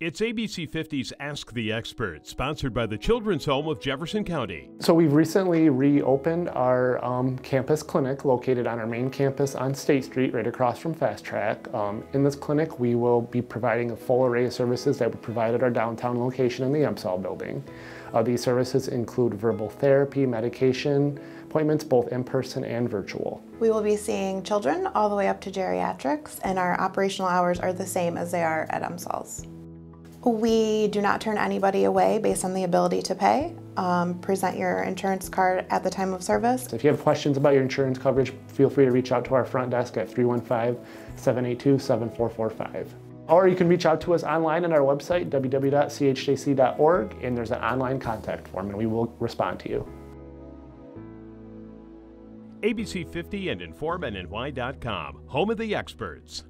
It's ABC 50's Ask the Expert, sponsored by the Children's Home of Jefferson County. So we've recently reopened our um, campus clinic located on our main campus on State Street, right across from Fastrac. Um, in this clinic, we will be providing a full array of services that we provide at our downtown location in the Empsall building. Uh, these services include verbal therapy, medication, appointments both in person and virtual. We will be seeing children all the way up to geriatrics, and our operational hours are the same as they are at Empsall's. We do not turn anybody away based on the ability to pay. Um, present your insurance card at the time of service. If you have questions about your insurance coverage, feel free to reach out to our front desk at 315-782-7445. Or you can reach out to us online on our website, www.chjc.org, and there's an online contact form, and we will respond to you. ABC 50 and InformNNY.com, home of the experts.